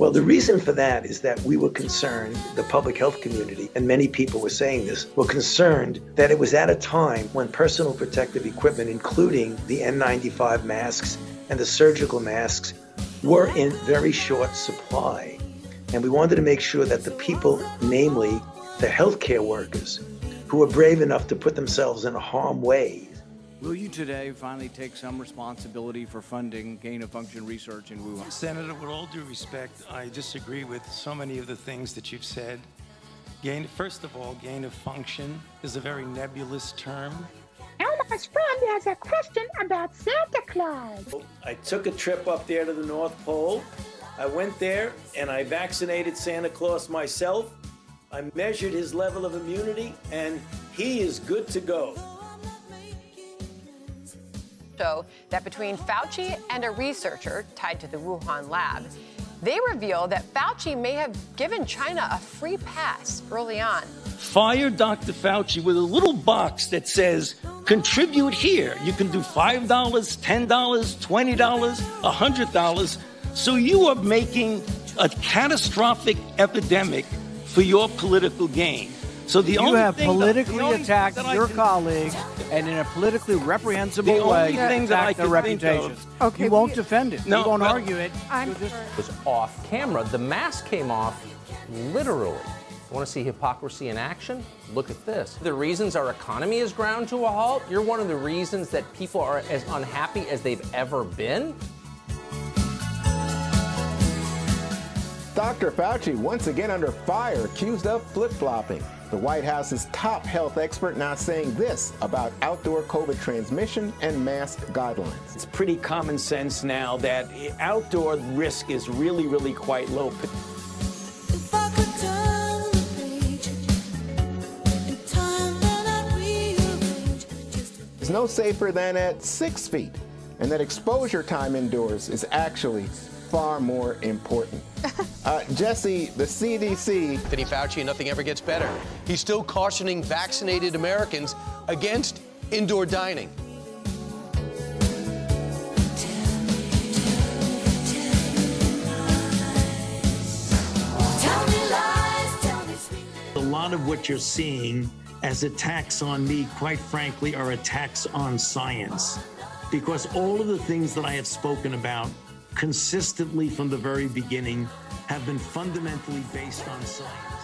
Well, the reason for that is that we were concerned, the public health community, and many people were saying this, were concerned that it was at a time when personal protective equipment, including the N95 masks and the surgical masks, were in very short supply. And we wanted to make sure that the people, namely the healthcare workers, who were brave enough to put themselves in a harm way, Will you today finally take some responsibility for funding gain of function research in Wuhan? Senator, with all due respect, I disagree with so many of the things that you've said. Gain, first of all, gain of function is a very nebulous term. Elmer's friend has a question about Santa Claus. I took a trip up there to the North Pole. I went there and I vaccinated Santa Claus myself. I measured his level of immunity, and he is good to go show that between Fauci and a researcher tied to the Wuhan lab, they reveal that Fauci may have given China a free pass early on. Fire Dr. Fauci with a little box that says, contribute here. You can do $5, $10, $20, $100. So you are making a catastrophic epidemic for your political gain. So the you only have thing politically that, the only attacked that your can- colleague and in a politically reprehensible The only way thing that I attacked their can think reputation. Okay, you won't we- defend it. No, you won't well- argue it. I'm You'll was off camera. The mask came off literally. Want to see hypocrisy in action? Look at this. The reasons our economy is ground to a halt, you're one of the reasons that people are as unhappy as they've ever been. Dr. Fauci once again under fire, accused of flip flopping. The White House's top health expert now saying this about outdoor COVID transmission and mask guidelines. It's pretty common sense now that outdoor risk is really, really quite low. It's no safer than at six feet, and that exposure time indoors is actually far more important. Uh, Jesse, the CDC Anthony Fauci, and nothing ever gets better. He's still cautioning vaccinated Americans against indoor dining. A lot of what you're seeing as attacks on me, quite frankly, are attacks on science. Because all of the things that I have spoken about consistently from the very beginning have been fundamentally based on science.